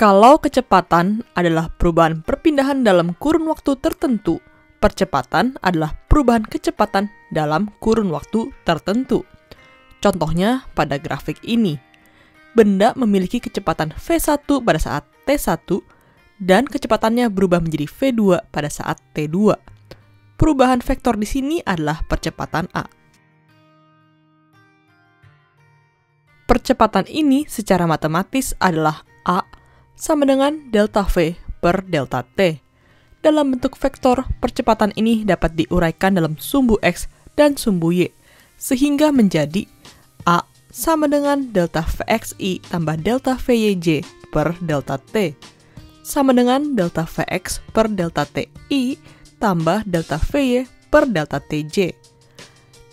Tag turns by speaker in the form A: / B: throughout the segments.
A: Kalau kecepatan adalah perubahan perpindahan dalam kurun waktu tertentu, percepatan adalah perubahan kecepatan dalam kurun waktu tertentu. Contohnya pada grafik ini, benda memiliki kecepatan V1 pada saat T1 dan kecepatannya berubah menjadi V2 pada saat T2. Perubahan vektor di sini adalah percepatan A. Percepatan ini secara matematis adalah A sama dengan delta V per delta T. Dalam bentuk vektor, percepatan ini dapat diuraikan dalam sumbu X dan sumbu Y, sehingga menjadi A sama dengan delta Vxi tambah delta Vyj per delta T, sama dengan delta Vx per delta Ti tambah delta Vy per delta Tj.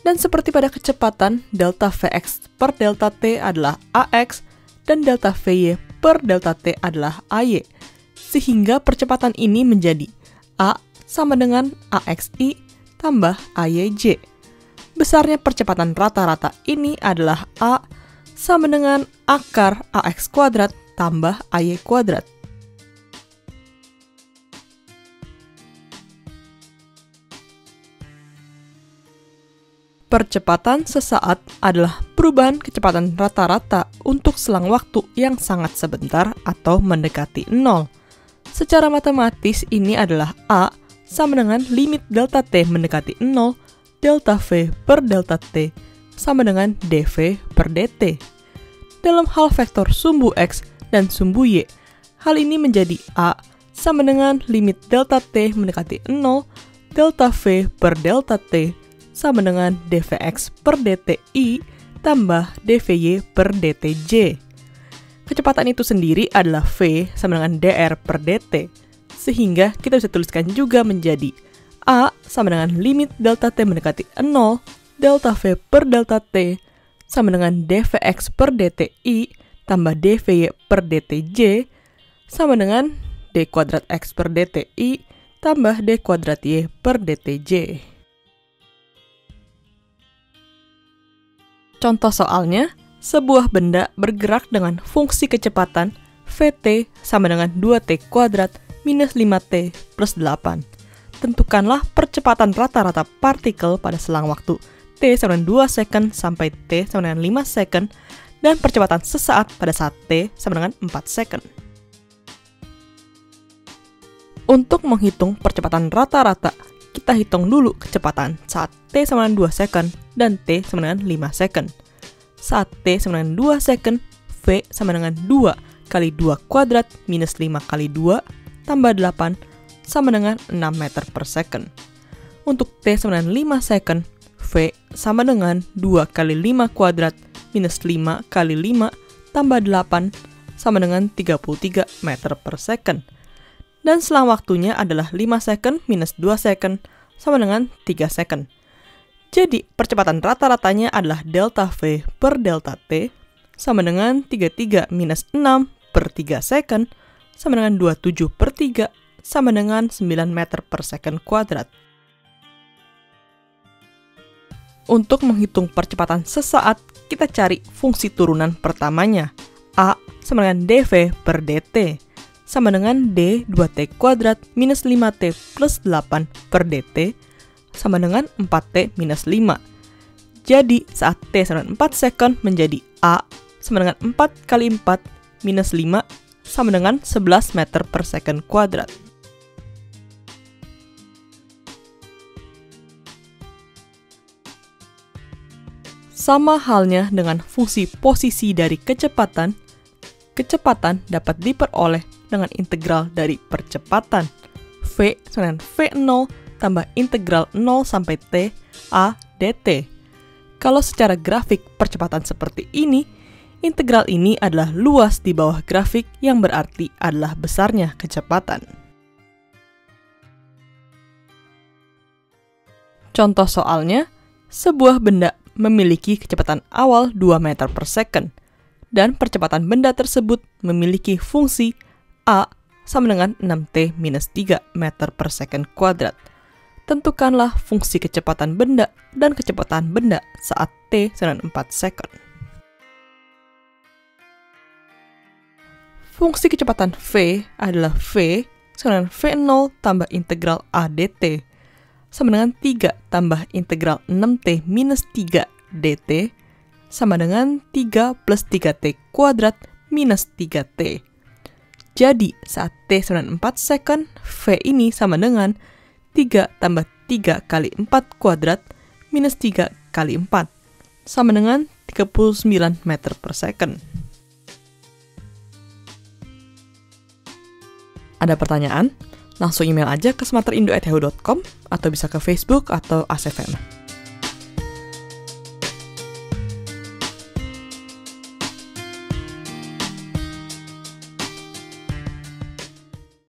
A: Dan seperti pada kecepatan, delta Vx per delta T adalah Ax dan delta Vy per delta T adalah AY, sehingga percepatan ini menjadi A sama dengan AXI tambah AYJ. Besarnya percepatan rata-rata ini adalah A sama dengan akar AX kuadrat tambah AY kuadrat. Percepatan sesaat adalah perubahan kecepatan rata-rata untuk selang waktu yang sangat sebentar atau mendekati nol. Secara matematis ini adalah A sama dengan limit delta T mendekati 0, delta V per delta T sama dengan dV per dt. Dalam hal vektor sumbu X dan sumbu Y, hal ini menjadi A sama dengan limit delta T mendekati 0, delta V per delta T sama dengan dvx per dti tambah dvy per dtj. Kecepatan itu sendiri adalah v sama dengan dr per dt, sehingga kita bisa tuliskan juga menjadi a sama dengan limit delta t mendekati 0, delta v per delta t sama dengan dvx per dti tambah dvy per dtj sama dengan d kuadrat x per dti tambah d kuadrat y per dtj. Contoh soalnya, sebuah benda bergerak dengan fungsi kecepatan Vt sama dengan 2T kuadrat minus 5T plus 8. Tentukanlah percepatan rata-rata partikel pada selang waktu T sama dengan 2 second sampai T sama dengan 5 second dan percepatan sesaat pada saat T sama dengan 4 second. Untuk menghitung percepatan rata-rata, kita hitung dulu kecepatan saat T sama dengan 2 second dan T sama dengan 5 second. Saat T sama dengan 2 second, V sama dengan 2 kali 2 kuadrat minus 5 kali 2 tambah 8 sama dengan 6 meter per second. Untuk T sama dengan 5 second, V sama dengan 2 kali 5 kuadrat minus 5 kali 5 tambah 8 sama dengan 33 meter per second dan selang waktunya adalah 5 second minus 2 second sama dengan 3 second. Jadi, percepatan rata-ratanya adalah delta V per delta T sama dengan 33 minus 6 per 3 second sama dengan 27 per 3 sama dengan 9 meter per second kuadrat. Untuk menghitung percepatan sesaat, kita cari fungsi turunan pertamanya. A sama dengan dV per dt sama dengan D 2T kuadrat minus 5T plus 8 per DT sama dengan 4T minus 5. Jadi saat T sama dengan 4 second menjadi A sama dengan 4 kali 4 minus 5 sama dengan 11 meter per second kuadrat. Sama halnya dengan fungsi posisi dari kecepatan, kecepatan dapat diperoleh dengan integral dari percepatan. V sama dengan V0 tambah integral 0 sampai T A dt. Kalau secara grafik percepatan seperti ini, integral ini adalah luas di bawah grafik yang berarti adalah besarnya kecepatan. Contoh soalnya, sebuah benda memiliki kecepatan awal 2 meter per second, dan percepatan benda tersebut memiliki fungsi A sama dengan 6T minus 3 meter per second kuadrat. Tentukanlah fungsi kecepatan benda dan kecepatan benda saat T sama dengan 4 second. fungsi kecepatan V adalah V sama dengan V0 tambah integral A dt sama dengan 3 tambah integral 6T minus 3 dt sama dengan 3 plus 3T kuadrat minus 3T. Jadi, saat T sama dengan 4 second, V ini sama dengan 3 tambah 3 kali 4 kuadrat minus 3 kali 4 sama dengan 39 meter per second. Ada pertanyaan? Langsung email aja ke smarterindo.yahoo.com atau bisa ke Facebook atau ACFM.